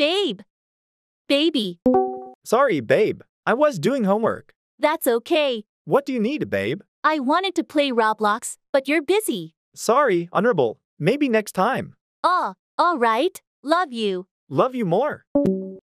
Babe. Baby. Sorry, babe. I was doing homework. That's okay. What do you need, babe? I wanted to play Roblox, but you're busy. Sorry, honorable. Maybe next time. Ah, alright. Love you. Love you more.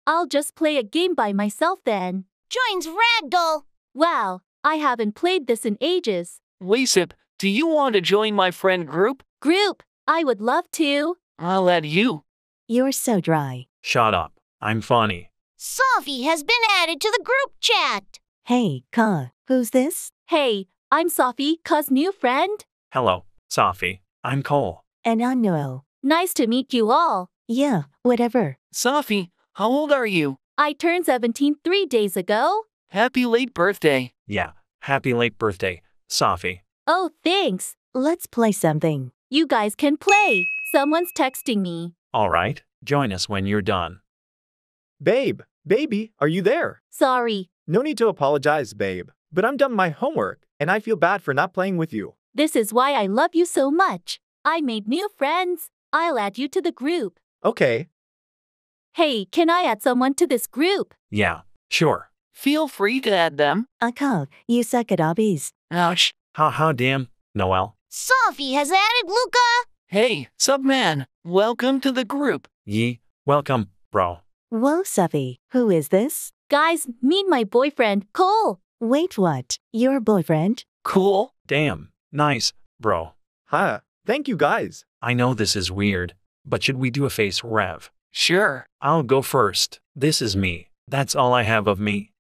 I'll just play a game by myself then. Joins Ragdoll. Wow, I haven't played this in ages. Waysip, do you want to join my friend group? Group, I would love to. I'll add you. You're so dry. Shut up. I'm funny. Sophie has been added to the group chat. Hey, Ka, who's this? Hey, I'm Sophie, Ka's new friend. Hello, Sophie. I'm Cole. And I'm Noel. Nice to meet you all. Yeah, whatever. Sophie, how old are you? I turned 17 three days ago. Happy late birthday. Yeah, happy late birthday, Sophie. Oh, thanks. Let's play something. You guys can play. Someone's texting me. All right, join us when you're done. Babe, baby, are you there? Sorry, No need to apologize, babe. But I'm done my homework, and I feel bad for not playing with you. this is why I love you so much. I made new friends. I'll add you to the group. Okay, Hey, can I add someone to this group? Yeah, sure. Feel free to add them. Akal, you suck at obbies. Oh, Ouch. Ha ha damn, Noel. Sophie has added Luca. Hey, Subman, welcome to the group. Ye, welcome, bro. Whoa, Sophie, who is this? Guys, meet my boyfriend, Cole. Wait, what? Your boyfriend? Cool. Damn, nice, bro. huh. Thank you guys. I know this is weird, but should we do a face rev? Sure. I'll go first. This is me. That's all I have of me.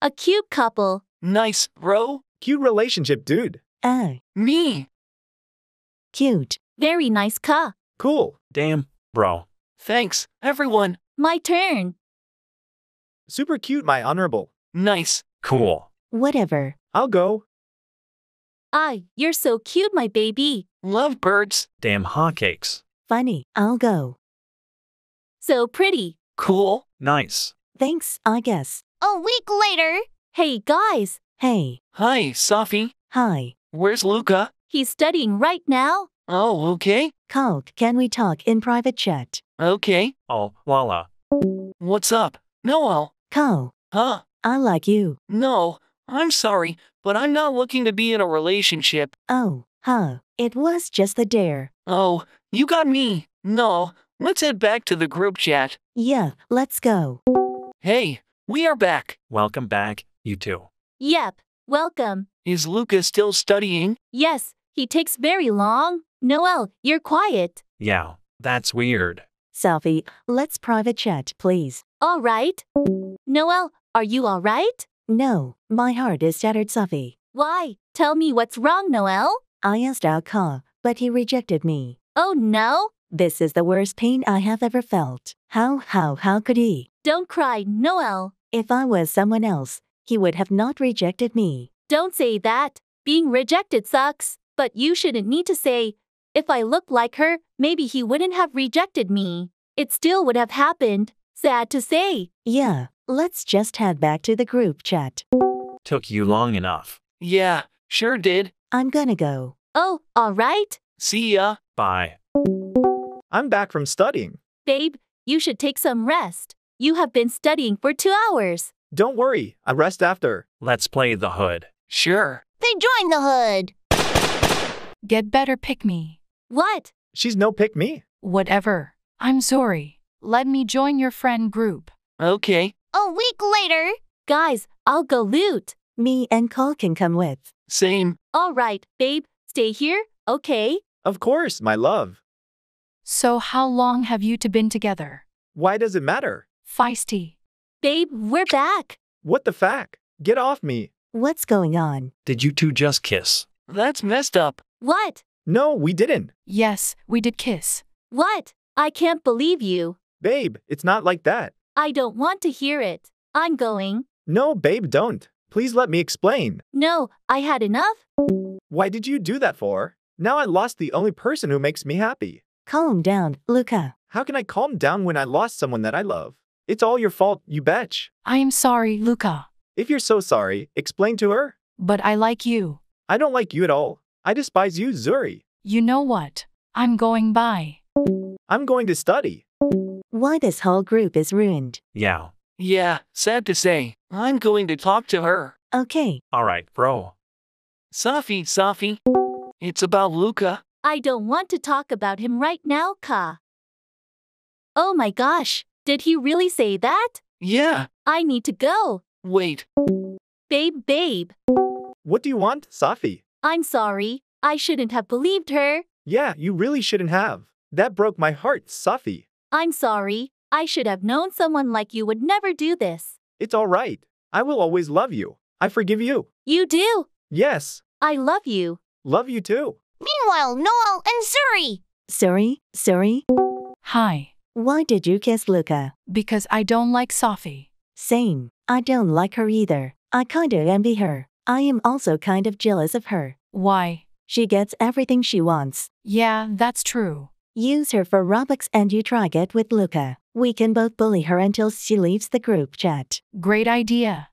A cute couple. Nice, bro. Cute relationship, dude. Ah, Me. cute. Very nice ka. Cool. Damn, bro. Thanks, everyone. My turn. Super cute, my honorable. Nice. Cool. Whatever. I'll go. Ah, you're so cute, my baby. Love birds. Damn hotcakes. Funny. I'll go. So pretty. Cool. Nice. Thanks, I guess. A week later. Hey, guys. Hey. Hi, Sophie. Hi. Where's Luca? He's studying right now. Oh, okay. Kalk, can we talk in private chat? Okay. Oh, voila. What's up? Noel. Ko, Huh? I like you. No. I'm sorry, but I'm not looking to be in a relationship. Oh, huh. It was just the dare. Oh, you got me. No. Let's head back to the group chat. Yeah, let's go. Hey, we are back. Welcome back, you two. Yep. Welcome. Is Luca still studying? Yes, he takes very long. Noel, you're quiet. Yeah, that's weird. Selfie, let's private chat, please. All right. Noel, are you all right? No, my heart is shattered, Sophie. Why? Tell me what's wrong, Noel. I asked out Ka, but he rejected me. Oh no. This is the worst pain I have ever felt. How, how, how could he? Don't cry, Noel. If I was someone else, he would have not rejected me. Don't say that. Being rejected sucks. But you shouldn't need to say, if I looked like her, maybe he wouldn't have rejected me. It still would have happened. Sad to say. Yeah, let's just head back to the group chat. Took you long enough. Yeah, sure did. I'm gonna go. Oh, all right. See ya. Bye. I'm back from studying. Babe, you should take some rest. You have been studying for two hours. Don't worry, I rest after. Let's play the hood. Sure. They join the hood. Get better pick me. What? She's no pick me. Whatever. I'm sorry. Let me join your friend group. Okay. A week later. Guys, I'll go loot. Me and Cole can come with. Same. All right, babe, stay here, okay? Of course, my love. So, how long have you two been together? Why does it matter? Feisty. Babe, we're back. What the fact? Get off me. What's going on? Did you two just kiss? That's messed up. What? No, we didn't. Yes, we did kiss. What? I can't believe you. Babe, it's not like that. I don't want to hear it. I'm going. No, babe, don't. Please let me explain. No, I had enough. Why did you do that for? Now I lost the only person who makes me happy. Calm down, Luca. How can I calm down when I lost someone that I love? It's all your fault, you betch. I am sorry, Luca. If you're so sorry, explain to her. But I like you. I don't like you at all. I despise you, Zuri. You know what? I'm going by. I'm going to study. Why this whole group is ruined. Yeah. Yeah, sad to say. I'm going to talk to her. Okay, Alright, bro. Safi, Safi. It's about Luca. I don't want to talk about him right now, Ka. Oh my gosh, did he really say that? Yeah, I need to go. wait. Babe, babe, What do you want, Safi? I'm sorry. I shouldn't have believed her. Yeah, you really shouldn't have. That broke my heart, Safi. I'm sorry. I should have known someone like you would never do this. It's all right. I will always love you. I forgive you. You do. Yes, I love you. love you too. Meanwhile, Noel and Suri. sorry, sorry. Hi. Why did you kiss Luca? Because I don't like Sophie. Same. I don't like her either. I kinda envy her. I am also kind of jealous of her. Why? She gets everything she wants. Yeah, that's true. Use her for Robux and you try it with Luca. We can both bully her until she leaves the group chat. Great idea.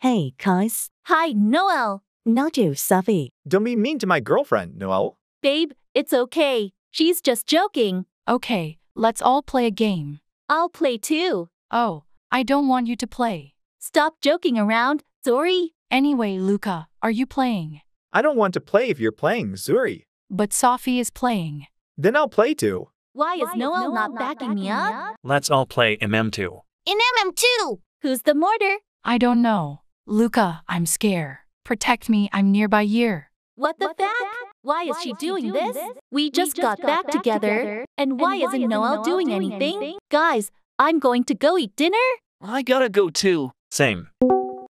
Hey, guys. Hi, Noel. Not you, Safi. Don't be mean to my girlfriend, Noel. Babe, it's okay. She's just joking. Okay, let's all play a game. I'll play too. Oh, I don't want you to play. Stop joking around, Zori. Anyway, Luca, are you playing? I don't want to play if you're playing, Zuri. But Sophie is playing. Then I'll play too. Why is Noel not backing me up? Let's all play MM2. In MM2. Who's the mortar? I don't know. Luca, I'm scared. Protect me, I'm nearby here. What the fuck? Why is she doing this? We just got back together. And why isn't Noel doing anything? Guys, I'm going to go eat dinner. I gotta go too. Same.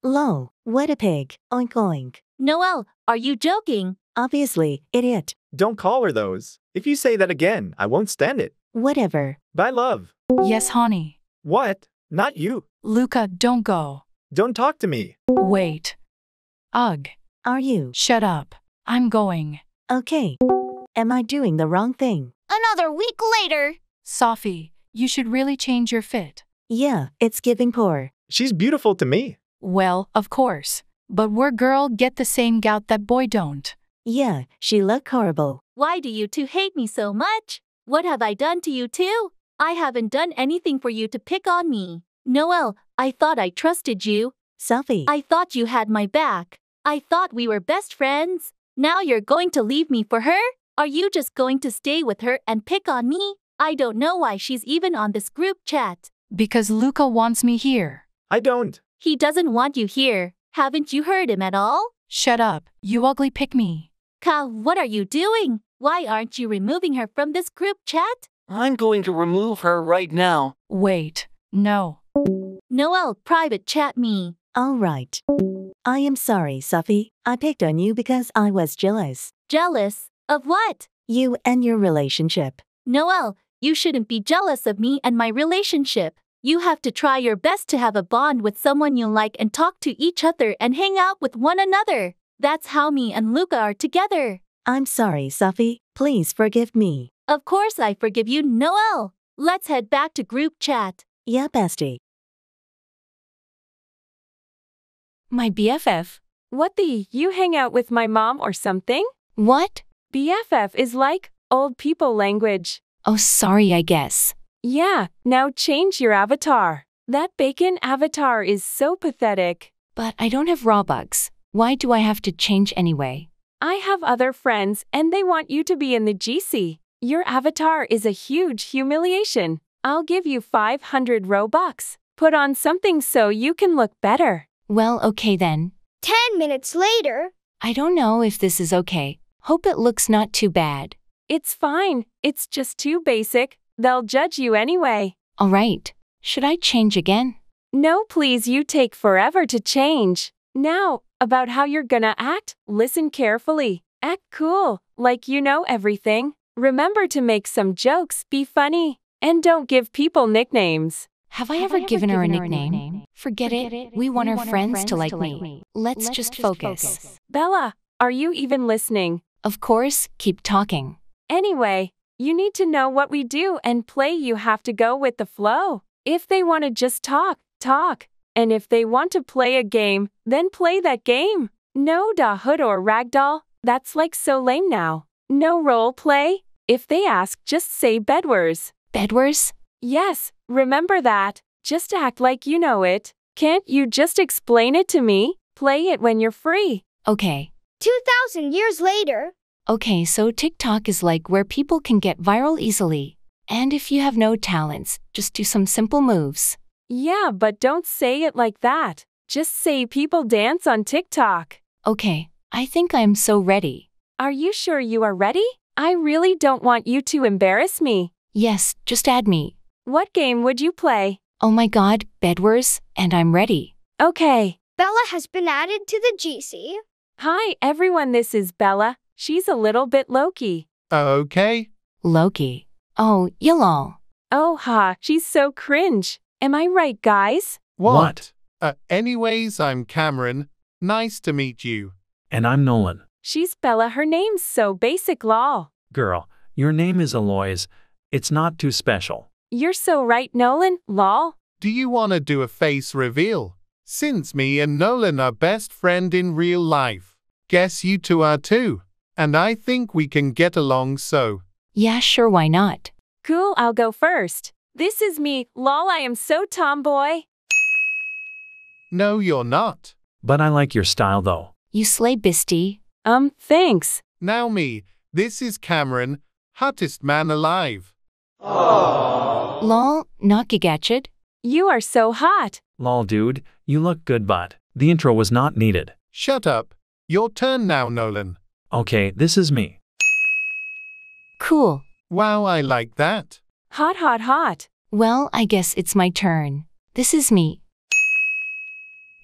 Lol, what a pig. Oink oink. Noel, are you joking? Obviously, idiot. Don't call her those. If you say that again, I won't stand it. Whatever. Bye, love. Yes, honey. What? Not you. Luca, don't go. Don't talk to me. Wait. Ugh. Are you? Shut up. I'm going. Okay. Am I doing the wrong thing? Another week later. Sophie, you should really change your fit. Yeah, it's giving poor. She's beautiful to me. Well, of course. But we're girl get the same gout that boy don't. Yeah, she look horrible. Why do you two hate me so much? What have I done to you two? I haven't done anything for you to pick on me. Noel, I thought I trusted you. Sophie. I thought you had my back. I thought we were best friends. Now you're going to leave me for her? Are you just going to stay with her and pick on me? I don't know why she's even on this group chat. Because Luca wants me here. I don't. He doesn't want you here. Haven't you heard him at all? Shut up, you ugly pick me. Ka, what are you doing? Why aren't you removing her from this group chat? I'm going to remove her right now. Wait. No. Noel, private chat me. All right. I am sorry, Safi. I picked on you because I was jealous. Jealous? Of what? You and your relationship. Noel, you shouldn't be jealous of me and my relationship. You have to try your best to have a bond with someone you like and talk to each other and hang out with one another. That's how me and Luca are together. I'm sorry, Safi. Please forgive me. Of course, I forgive you, Noel. Let's head back to group chat. Yeah, bestie. My BFF. What the? You hang out with my mom or something? What? BFF is like old people language. Oh, sorry, I guess. Yeah, now change your avatar. That bacon avatar is so pathetic. But I don't have Robux. Why do I have to change anyway? I have other friends and they want you to be in the GC. Your avatar is a huge humiliation. I'll give you 500 Robux. Put on something so you can look better. Well, okay then. Ten minutes later. I don't know if this is okay. Hope it looks not too bad. It's fine. It's just too basic. They'll judge you anyway. Alright. Should I change again? No, please, you take forever to change. Now, about how you're gonna act, listen carefully. Act cool, like you know everything. Remember to make some jokes, be funny, and don't give people nicknames. Have I ever given her a nickname? Forget it. We want our friends to like me. Let's just focus. Bella, are you even listening? Of course, keep talking. Anyway, you need to know what we do and play, you have to go with the flow. If they want to just talk, talk. And if they want to play a game, then play that game. No da hood or ragdoll, that's like so lame now. No role play. If they ask, just say bedwars. Bedwars? Yes, Remember that. Just act like you know it. Can't you just explain it to me? Play it when you're free. Okay. 2,000 years later. Okay, so TikTok is like where people can get viral easily. And if you have no talents, just do some simple moves. Yeah, but don't say it like that. Just say people dance on TikTok. Okay, I think I'm so ready. Are you sure you are ready? I really don't want you to embarrass me. Yes, just add me. What game would you play? Oh my god, Bedwars, and I'm ready. Okay. Bella has been added to the GC. Hi, everyone, this is Bella. She's a little bit Loki. Okay. Loki. Oh, y'all. Oh ha, she's so cringe. Am I right, guys? What? Uh, anyways, I'm Cameron. Nice to meet you. And I'm Nolan. She's Bella, her name's so basic lol. Girl, your name is Eloise. It's not too special. You're so right, Nolan, lol. Do you want to do a face reveal? Since me and Nolan are best friend in real life, guess you two are too. And I think we can get along so. Yeah, sure, why not? Cool, I'll go first. This is me, lol, I am so tomboy. No, you're not. But I like your style though. You slay, Bisty. Um, thanks. Now me, this is Cameron, hottest man alive. Lol, not Gigachad. You are so hot. Lol, dude, you look good, but the intro was not needed. Shut up. Your turn now, Nolan. Okay, this is me. Cool. Wow, I like that. Hot, hot, hot. Well, I guess it's my turn. This is me.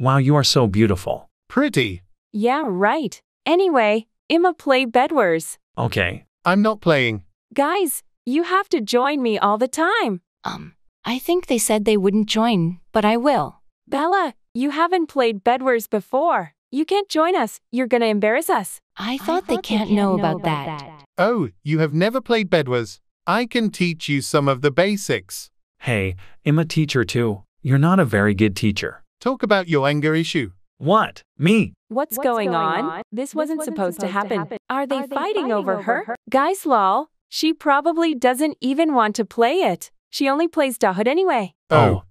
Wow, you are so beautiful. Pretty. Yeah, right. Anyway, Emma play Bedwars. Okay. I'm not playing. Guys, you have to join me all the time. Um, I think they said they wouldn't join, but I will. Bella, you haven't played Bedwars before. You can't join us. You're gonna embarrass us. I thought, they, can't know about, that. Oh, you have never played Bedwars? I can teach you some of the basics. Hey, I'm a teacher too. You're not a very good teacher. Talk about your anger issue. What? Me? What's, going, on? This wasn't, supposed, to happen. Are they fighting, over, her? Guys, lol. She probably doesn't even want to play it. She only plays Dahood anyway. Oh. oh.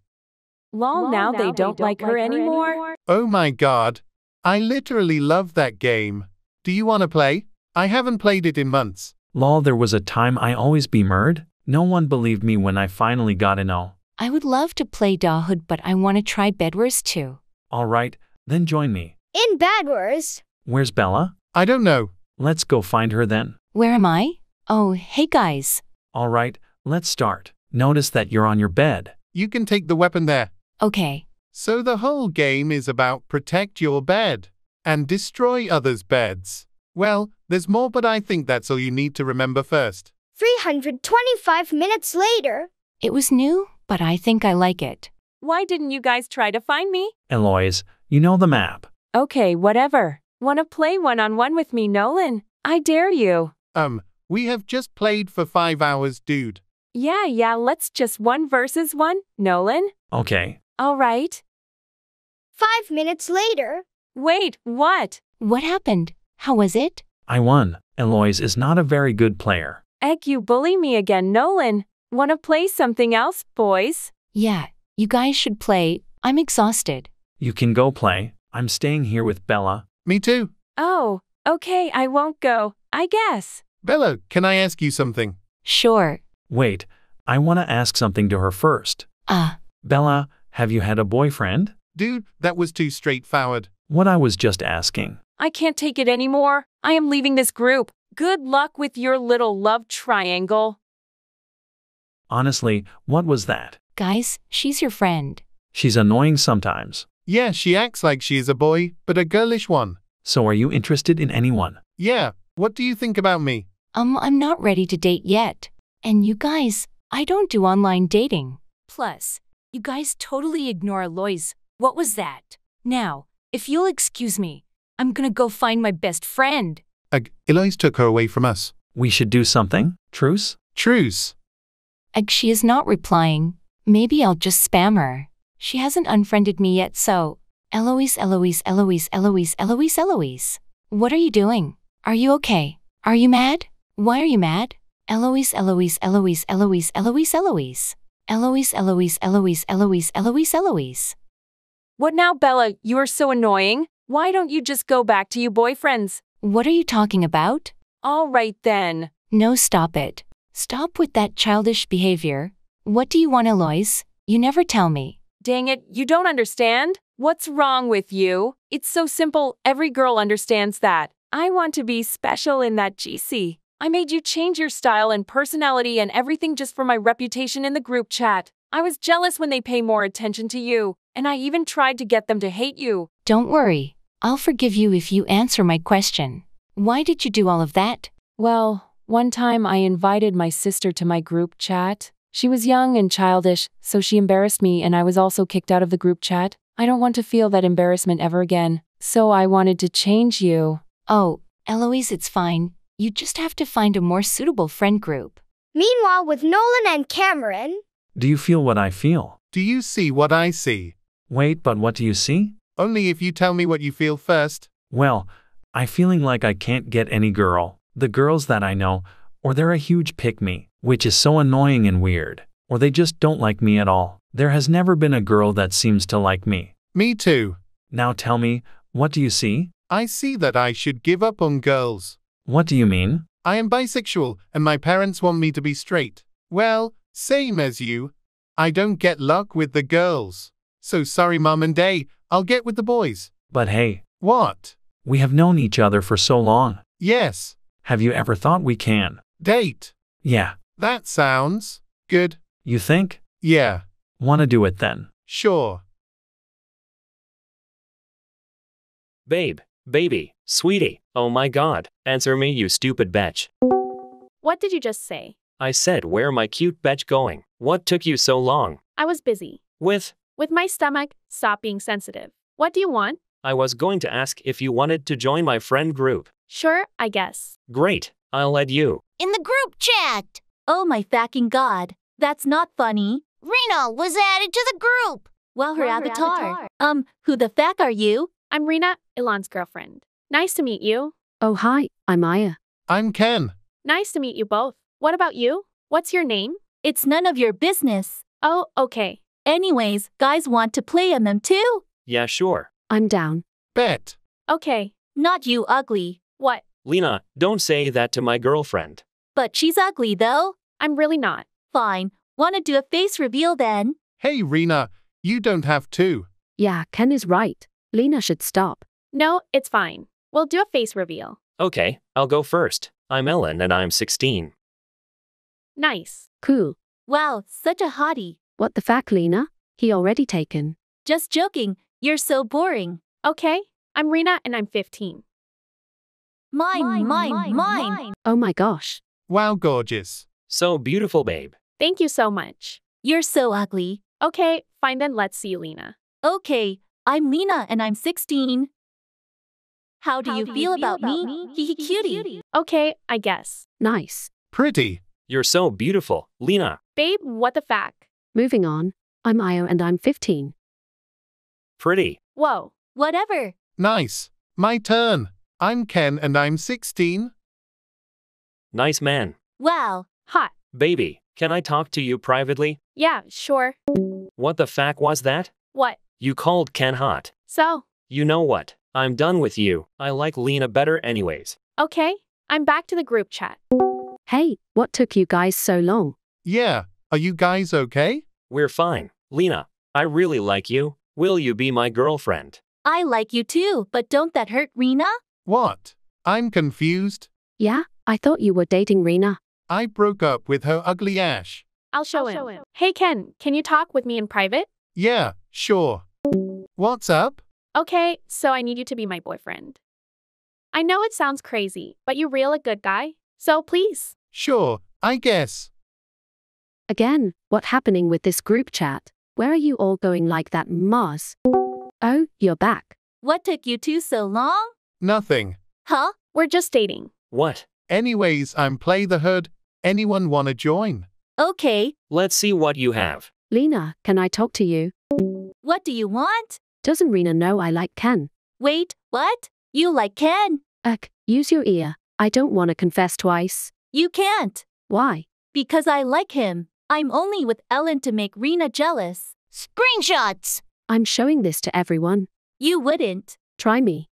Lol, now, they don't, like, her, anymore. Oh my god. I literally love that game. Do you want to play? I haven't played it in months. Lol, there was a time I always be murd. No one believed me when I finally got an O. I would love to play Dahood, but I want to try Bedwars too. Alright, then join me. In Bedwars. Where's Bella? I don't know. Let's go find her then. Where am I? Oh, hey guys. Alright, let's start. Notice that you're on your bed. You can take the weapon there. Okay. So the whole game is about protect your bed and destroy others' beds. Well, there's more, but I think that's all you need to remember first. 325 minutes later. It was new, but I think I like it. Why didn't you guys try to find me? Eloise, you know the map. Okay, whatever. Wanna play one on one with me, Nolan? I dare you. Um, we have just played for five hours, dude. Yeah, yeah, let's just one versus one, Nolan. Okay. All right. Five minutes later. Wait, what? What happened? How was it? I won. Eloise is not a very good player. Egg, you bully me again, Nolan. Wanna play something else, boys? Yeah, you guys should play. I'm exhausted. You can go play. I'm staying here with Bella. Me too. Oh, okay, I won't go, I guess. Bella, can I ask you something? Sure. Wait, I want to ask something to her first. Ah, Bella, have you had a boyfriend? Dude, that was too straightforward. What I was just asking. I can't take it anymore. I am leaving this group. Good luck with your little love triangle. Honestly, what was that? guys, she's your friend. She's annoying sometimes. Yeah, she acts like she is a boy, but a girlish one. So are you interested in anyone? Yeah, what do you think about me? Um, I'm not ready to date yet. And you guys, I don't do online dating. Plus, you guys totally ignore Eloise. What was that? Now, if you'll excuse me, I'm gonna go find my best friend. Ag, Eloise took her away from us. We should do something? Truce? Truce. Ag, she is not replying. Maybe I'll just spam her. She hasn't unfriended me yet, so. Eloise, Eloise, Eloise, Eloise, Eloise, Eloise. What are you doing? Are you okay? Are you mad? Why are you mad? Eloise, Eloise, Eloise, Eloise, Eloise, Eloise. Eloise, Eloise, Eloise, Eloise, Eloise, Eloise. What now, Bella? You are so annoying. Why don't you just go back to you boyfriends? What are you talking about? All right then. No, stop it. Stop with that childish behavior. What do you want, Eloise? You never tell me. Dang it, you don't understand? What's wrong with you? It's so simple, every girl understands that. I want to be special in that GC. I made you change your style and personality and everything just for my reputation in the group chat. I was jealous when they pay more attention to you, and I even tried to get them to hate you. Don't worry. I'll forgive you if you answer my question. Why did you do all of that? Well, one time I invited my sister to my group chat. She was young and childish, so she embarrassed me and I was also kicked out of the group chat. I don't want to feel that embarrassment ever again, so I wanted to change you. Oh, Eloise, it's fine. You just have to find a more suitable friend group. Meanwhile, with Nolan and Cameron, Do you feel what I feel? Do you see what I see? Wait, but what do you see? Only if you tell me what you feel first. Well, I'm feeling like I can't get any girl. The girls that I know, or they're a huge pick me, which is so annoying and weird, or they just don't like me at all. There has never been a girl that seems to like me. Me too. Now tell me, what do you see? I see that I should give up on girls. What do you mean? I am bisexual and my parents want me to be straight. Well, same as you. I don't get luck with the girls. So sorry, mom and dad. I'll get with the boys. But hey, What? we have known each other for so long. Yes. Have you ever thought we can? Date. Yeah, That sounds good. you think? Yeah. Wanna do it then? Sure. Babe, baby, sweetie, oh my god, answer me, you stupid bitch. What did you just say? I said, where my cute bitch going? What took you so long? I was busy. With, With my stomach, stop being sensitive. What do you want? I was going to ask if you wanted to join my friend group. Sure, I guess. Great, I'll let you. In the group chat. Oh my fucking god. That's not funny. Rena was added to the group. Well, her, Well, her avatar. avatar. Um, who the fuck are you? I'm Rena, Ilan's girlfriend. Nice to meet you. Oh, hi, I'm Aya. I'm Ken. Nice to meet you both. What about you? What's your name? It's none of your business. Oh, okay. Anyways, guys want to play MM too? Yeah, sure. I'm down. Bet. Okay. Not you ugly. What? Lena, don't say that to my girlfriend. But she's ugly though. I'm really not. Fine. Wanna do a face reveal then? Hey, Rena, you don't have to. Yeah, Ken is right. Lena should stop. No, it's fine. We'll do a face reveal. Okay, I'll go first. I'm Ellen and I'm 16. Nice. Cool. Wow, such a hottie. What the fuck, Lena? He already taken. Just joking. You're so boring. Okay. I'm Rena and I'm 15. Mine, mine, mine. Oh my gosh. Wow, gorgeous. So beautiful, babe. Thank you so much. You're so ugly. Okay, fine then let's see Lena. Okay, I'm Lena and I'm 16. How do, you, feel about, me? Hee hee cutie. Okay, I guess. Nice. Pretty. You're so beautiful, Lena. Babe, what the fuck? Moving on. I'm Io and I'm 15. Pretty. Whoa. Whatever. Nice. My turn. I'm Ken and I'm 16. Nice man. Wow. Hot. Baby, can I talk to you privately? Yeah, sure. What the fuck was that? What? You called Ken hot. So, You know what? I'm done with you. I like Lena better anyways. okay. I'm back to the group chat. Hey, what took you guys so long? Yeah. Are you guys okay? We're fine. Lena, I really like you. Will you be my girlfriend? I like you too, but don't that hurt Rena? What? I'm confused. Yeah, I thought you were dating Rena. I broke up with her ugly ash. I'll show, him. Hey Ken, can you talk with me in private? Yeah, sure. What's up? Okay, so I need you to be my boyfriend. I know it sounds crazy, but you're real a good guy. So please. Sure, I guess. Again, what happening with this group chat? Where are you all going like that, Mars? Oh, you're back. What took you two so long? Nothing. Huh? We're just dating. What? Anyways, I'm Play the Hood. Anyone wanna join? Okay. Let's see what you have. Lena, can I talk to you? What do you want? Doesn't Rena know I like Ken? Wait, what? You like Ken? Ugh, use your ear. I don't want to confess twice. You can't. Why? Because I like him. I'm only with Ellen to make Rena jealous. Screenshots! I'm showing this to everyone. You wouldn't. Try me.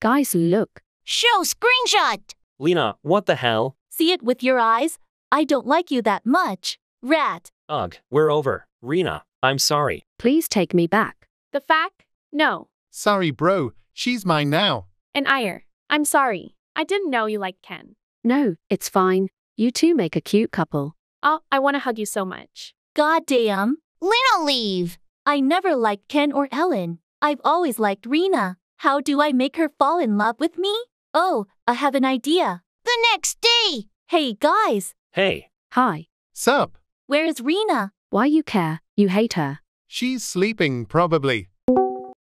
Guys, look. Show screenshot! Lena, what the hell? See it with your eyes? I don't like you that much. Rat. Ugh, we're over. Rena, I'm sorry. Please take me back. The fact? No. Sorry, bro. She's mine now. And Ire, I'm sorry. I didn't know you liked Ken. No, it's fine. You two make a cute couple. Oh, I want to hug you so much. Goddamn. Lena leave! I never liked Ken or Ellen. I've always liked Rena. How do I make her fall in love with me? Oh, I have an idea. The next day! Hey guys, Hey, Hi. Sup? where's Rena? Why you care? You hate her. She's sleeping, probably.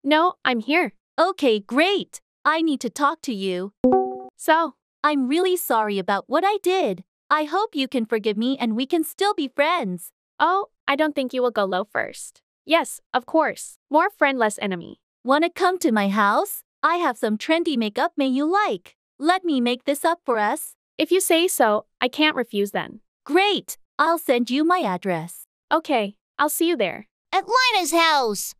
No, I'm here. Okay, great. I need to talk to you. So, I'm really sorry about what I did. I hope you can forgive me and we can still be friends. oh, I don't think you will go low first. Yes, of course. More friend, less enemy. Wanna come to my house? I have some trendy makeup may you like. Let me make this up for us. If you say so, I can't refuse then. Great. I'll send you my address. Okay, I'll see you there. At Lena's house!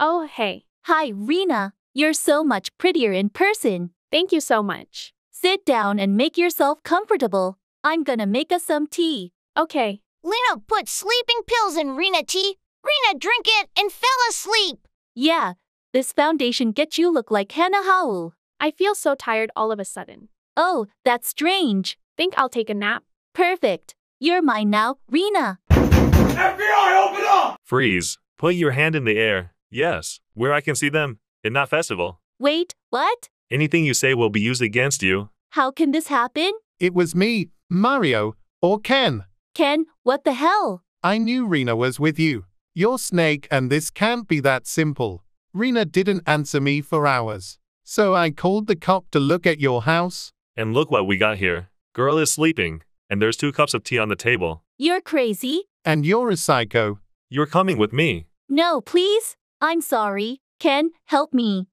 Oh, hey. Hi, Rena. You're so much prettier in person. Thank you so much. Sit down and make yourself comfortable. I'm gonna make us some tea. Okay, Lena put sleeping pills in Rena tea. Rena drink it and fell asleep. Yeah, this foundation gets you look like Hannah Howell. I feel so tired all of a sudden. Oh, that's strange. Think I'll take a nap. Perfect. You're mine now, Rena. FBI, open up! Freeze. Put your hand in the air. Yes, where I can see them. In that festival. Wait, what? Anything you say will be used against you. How can this happen? It was me, Mario, or Ken. Ken, what the hell? I knew Rena was with you. You're Snake, and this can't be that simple. Rena didn't answer me for hours. So I called the cop to look at your house. And look what we got here. Girl is sleeping, and there's two cups of tea on the table. You're crazy. And you're a psycho. You're coming with me. No, please. I'm sorry. Ken, help me.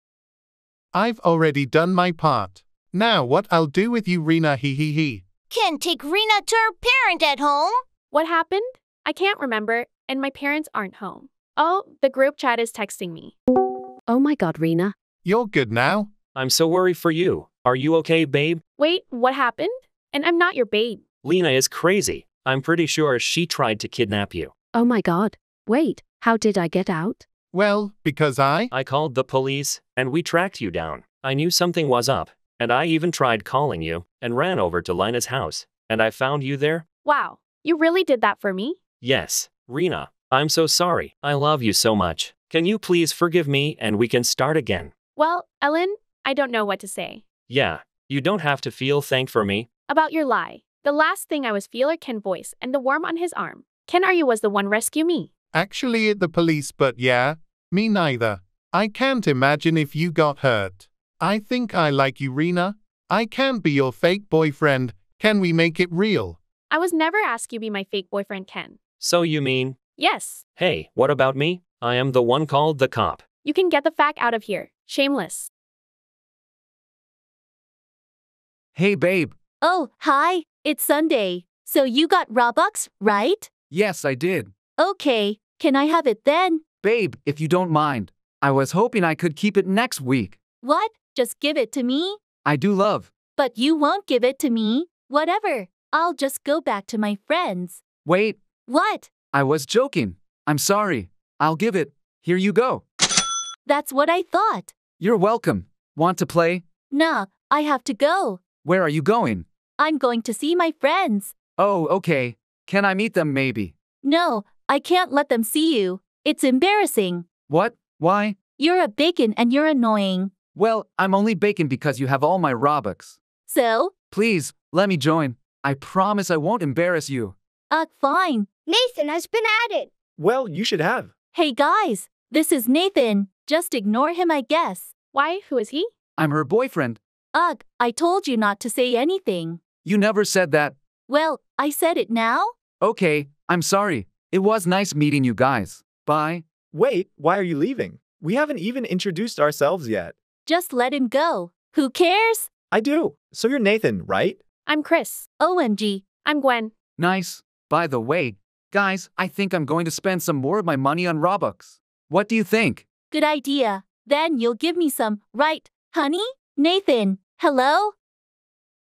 I've already done my part. Now what I'll do with you, Rena, hee hee hee. Ken take Rena to her parent at home. What happened? I can't remember, and my parents aren't home. Oh, the group chat is texting me. Oh my god, Rena. You're good now? I'm so worried for you. Are you okay, babe? Wait, what happened? And I'm not your babe. Lena is crazy. I'm pretty sure she tried to kidnap you. Oh my god. Wait, how did I get out? Well, because I. I called the police, and we tracked you down. I knew something was up, and I even tried calling you, and ran over to Lina's house. And I found you there? Wow, you really did that for me? Yes, Rena. I'm so sorry. I love you so much. Can you please forgive me and we can start again? Well, Ellen, I don't know what to say. Yeah, you don't have to feel thank for me. About your lie. The last thing I was feel feeler Ken voice and the worm on his arm. Ken Are you was the one rescue me. Actually, the police, but yeah, me neither. I can't imagine if you got hurt. I think I like you, Rena. I can't be your fake boyfriend. Can we make it real? I was never asked you be my fake boyfriend Ken. So you mean, Yes, hey, what about me? I am the one called the cop. you can get the fact out of here. Shameless. Hey, babe. Oh, hi. It's Sunday. So you got Robux, right? Yes, I did. Okay, can I have it then? Babe, if you don't mind, I was hoping I could keep it next week. What? Just give it to me? I do love. But you won't give it to me? Whatever. I'll just go back to my friends. Wait, What? I was joking. I'm sorry. I'll give it. Here you go. That's what I thought. You're welcome. Want to play? Nah, I have to go. Where are you going? I'm going to see my friends. Oh, okay. Can I meet them maybe? No, I can't let them see you. It's embarrassing. What? Why? You're a bacon and you're annoying. Well, I'm only bacon because you have all my Robux. So? Please, let me join. I promise I won't embarrass you. Uh, fine. Nathan has been added. Well, you should have. Hey guys, this is Nathan. Just ignore him, I guess. Why? Who is he? I'm her boyfriend. Ugh, I told you not to say anything. You never said that. Well, I said it now? Okay, I'm sorry. It was nice meeting you guys. Bye. Wait, why are you leaving? We haven't even introduced ourselves yet. Just let him go. Who cares? I do. So you're Nathan, right? I'm Chris. OMG. I'm Gwen. Nice. By the way, Guys, I think I'm going to spend some more of my money on Robux. What do you think? Good idea. Then you'll give me some, right, honey? Nathan, hello?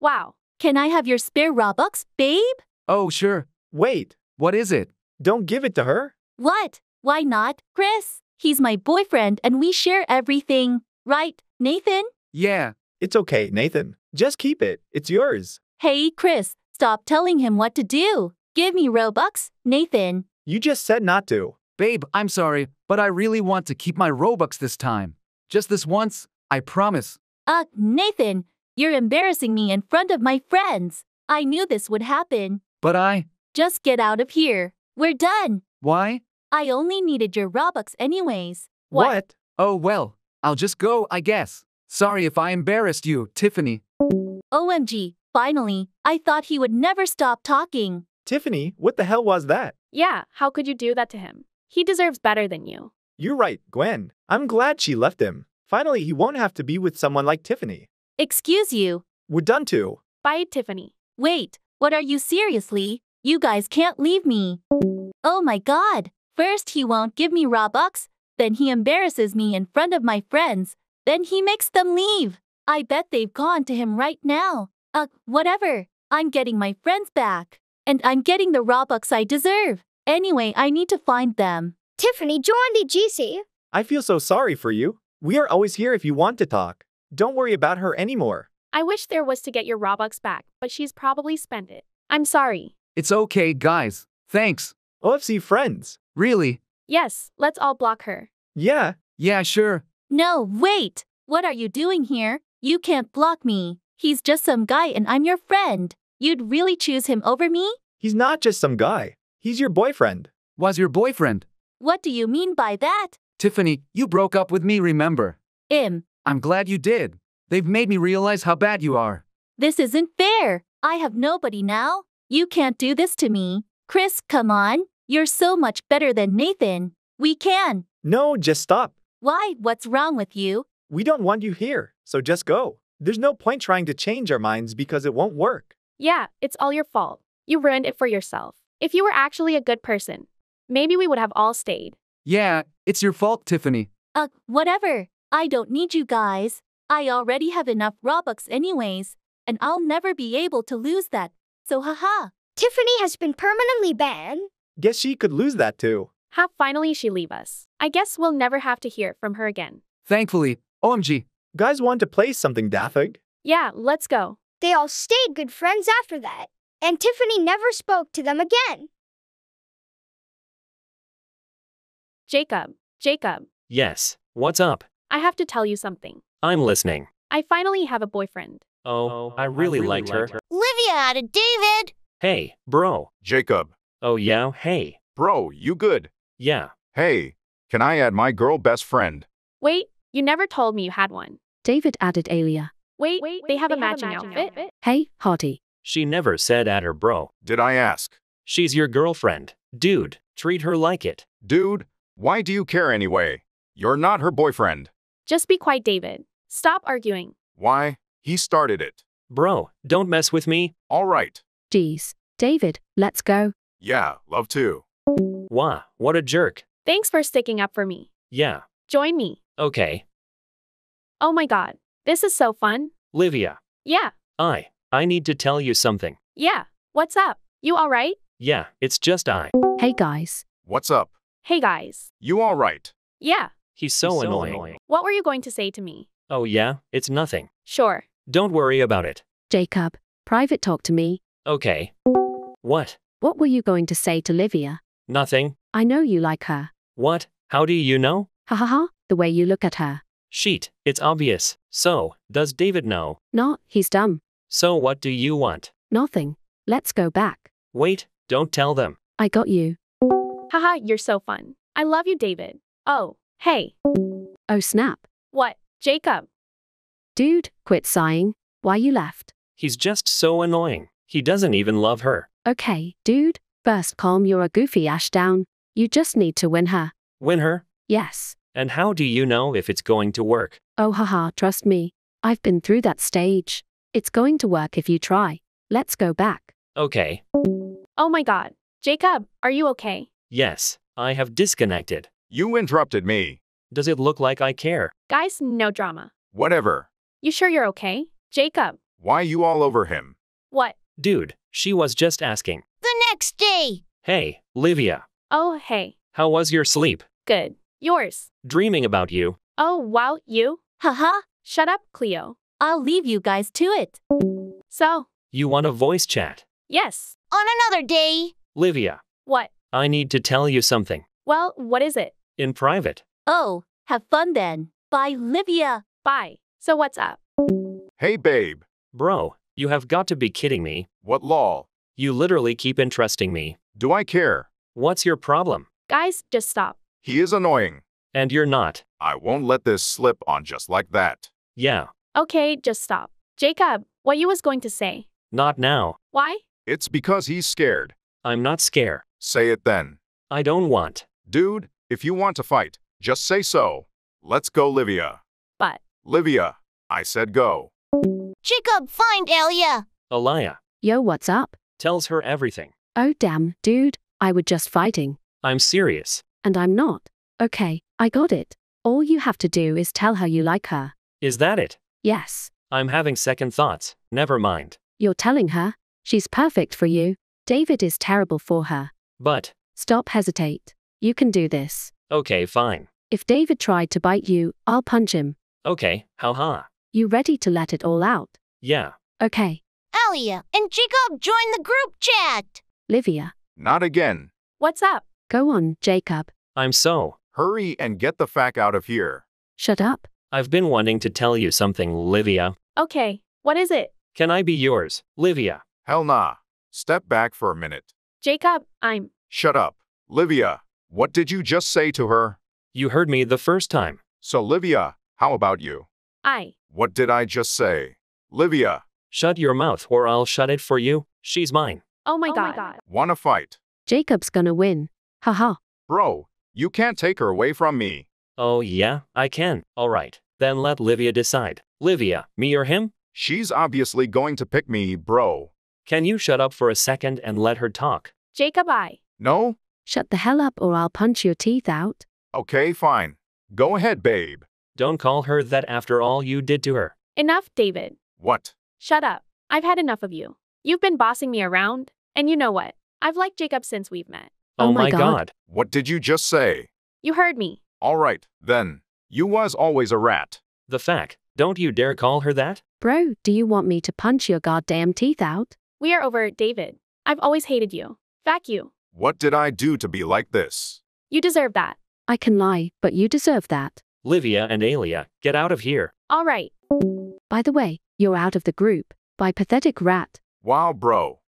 Wow. Can I have your spare Robux, babe? Oh, sure. Wait, What is it? don't give it to her. What? Why not, Chris? He's my boyfriend and we share everything, right, Nathan? Yeah. It's okay, Nathan. Just keep it. It's yours. Hey, Chris, stop telling him what to do. Give me Robux, Nathan. You just said not to. Babe, I'm sorry, but I really want to keep my Robux this time. Just this once, I promise. Uh, Nathan, you're embarrassing me in front of my friends. I knew this would happen. But I. Just get out of here. We're done. Why? I only needed your Robux anyways. What? Oh, well, I'll just go, I guess. Sorry if I embarrassed you, Tiffany. OMG, finally, I thought he would never stop talking. Tiffany, what the hell was that? Yeah, how could you do that to him? He deserves better than you. You're right, Gwen. I'm glad she left him. Finally, he won't have to be with someone like Tiffany. Excuse you. We're done too. Bye, Tiffany. Wait, what are you seriously? You guys can't leave me. Oh my god. First he won't give me Robux, then he embarrasses me in front of my friends, then he makes them leave. I bet they've gone to him right now. Uh, whatever. I'm getting my friends back. And I'm getting the Robux I deserve. Anyway, I need to find them. Tiffany, join the GC. I feel so sorry for you. We are always here if you want to talk. Don't worry about her anymore. I wish there was to get your Robux back, but she's probably spent it. I'm sorry. It's okay, guys. Thanks. OFC friends. Really? Yes, let's all block her. Yeah. Yeah, sure. No, wait. What are you doing here? You can't block me. He's just some guy and I'm your friend. You'd really choose him over me? He's not just some guy. He's your boyfriend. Was your boyfriend? What do you mean by that? Tiffany, you broke up with me, remember? Im, I'm glad you did. They've made me realize how bad you are. this isn't fair. I have nobody now. You can't do this to me. Chris, come on. You're so much better than Nathan. We can. No, just stop. Why? What's wrong with you? We don't want you here, so just go. There's no point trying to change our minds because it won't work. Yeah, it's all your fault. You ruined it for yourself. If you were actually a good person, maybe we would have all stayed. Yeah, it's your fault, Tiffany. Uh, whatever. I don't need you guys. I already have enough Robux anyways, and I'll never be able to lose that. So haha. Tiffany has been permanently banned. Guess she could lose that too. How finally she leave us. I guess we'll never have to hear from her again. Thankfully, OMG. Guys want to play something, Dathig? Yeah, let's go. They all stayed good friends after that, and Tiffany never spoke to them again. Jacob, Jacob, Yes. What's up? I have to tell you something. I'm listening. I finally have a boyfriend. Oh, I really, liked her. Livia added David. Hey, bro. Jacob. Oh, yeah, hey. Bro, you good? Yeah. Hey, can I add my girl best friend? Wait, you never told me you had one. David added Alia. Wait, wait they have a matching outfit. Hey, Hardy. She never said add her bro. Did I ask? She's your girlfriend. Dude, treat her like it. Dude, why do you care anyway? You're not her boyfriend. Just be quiet, David. Stop arguing. Why? He started it. Bro, don't mess with me. All right. Geez. David, let's go. Yeah, love to. Wah, what a jerk. Thanks for sticking up for me. Yeah. Join me. Okay. Oh my god. This is so fun. Livia. Yeah, I. I need to tell you something. yeah. What's up? You alright? Yeah, it's just I. Hey guys. What's up? Hey guys. You all right? Yeah. He's so, annoying. What were you going to say to me? Oh, yeah? It's nothing. Sure. Don't worry about it. Jacob, private talk to me. Okay. What? What were you going to say to Livia? Nothing? I know you like her. What? How do you know? Ha ha ha, the way you look at her. Sheet, it's obvious. So, does David know? No, he's dumb. So, what do you want? Nothing. Let's go back. Wait, don't tell them. I got you. Haha, you're so fun. I love you, David. Oh, hey. Oh snap. What? Jacob. Dude, quit sighing. Why you left? He's just so annoying. He doesn't even love her. Okay, dude. First calm your goofy ash down. You just need to win her. Win her? Yes. And how do you know if it's going to work? Oh haha, trust me. I've been through that stage. It's going to work if you try. Let's go back. Okay. Oh my god. Jacob, are you okay? Yes, I have disconnected. You interrupted me. Does it look like I care? Guys, no drama. Whatever. You sure you're okay? Jacob. Why you all over him? What? Dude, she was just asking. The next day. Hey, Livia, Oh, hey. how was your sleep? Good. Yours. Dreaming about you. Oh, wow, you? Haha, Shut up, Cleo. I'll leave you guys to it. So, You want a voice chat? yes. On another day. Livia, What? I need to tell you something. Well, what is it? In private. Oh, have fun then. Bye, Livia. Bye. So, what's up? Hey, babe. Bro, you have got to be kidding me. What law? You literally keep entrusting me. Do I care? What's your problem? Guys, just stop. He is annoying. And you're not. I won't let this slip on just like that. Yeah, Okay, just stop. Jacob, what you was going to say? not now. Why? It's because he's scared. I'm not scared. Say it then. I don't want. Dude, if you want to fight, just say so. Let's go, Livia. But, Livia, I said go. Jacob, find Elia. Elia. Yo, what's up? tells her everything. Oh, damn, dude, I was just fighting. I'm serious. And I'm not. Okay, I got it. All you have to do is tell her you like her. Is that it? Yes, I'm having second thoughts. Never mind. you're telling her. She's perfect for you. David is terrible for her. But, Stop hesitate. You can do this. okay, fine. If David tried to bite you, I'll punch him. Okay, haha. You ready to let it all out? Yeah. Okay, Elia and Jacob join the group chat. Livia. Not again. what's up? Go on, Jacob. I'm so. Hurry and get the fack out of here. Shut up. I've been wanting to tell you something, Livia. Okay, what is it? Can I be yours, Livia? Hell nah. Step back for a minute. Jacob, I'm. Shut up. Livia, what did you just say to her? You heard me the first time. So, Livia, how about you? I. What did I just say? Livia, Shut your mouth or I'll shut it for you. She's mine. Oh my oh god. wanna fight? Jacob's gonna win. Haha. Bro, you can't take her away from me. Oh, yeah, I can. All right. Then let Livia decide. Livia, me or him? She's obviously going to pick me, bro. Can you shut up for a second and let her talk? Jacob, I. No? Shut the hell up or I'll punch your teeth out. Okay, fine. Go ahead, babe. Don't call her that after all you did to her. Enough, David. What? Shut up. I've had enough of you. You've been bossing me around, and you know what? I've liked Jacob since we've met. Oh, oh my god. What did you just say? You heard me. All right, then. You was always a rat. The fact. Don't you dare call her that? Bro, do you want me to punch your goddamn teeth out? We are over, David. I've always hated you. Fuck you. What did I do to be like this? You deserve that. I can lie, but you deserve that. Livia and Alia, get out of here. All right. By the way, you're out of the group. By pathetic rat. Wow, bro.